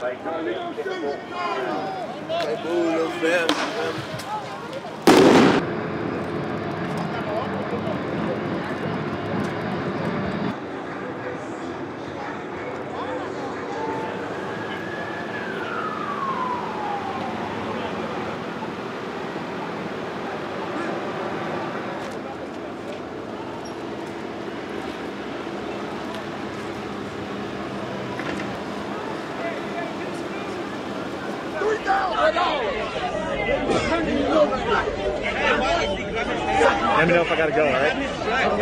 Hey, boo, little fam. Let me know if I gotta go, all right?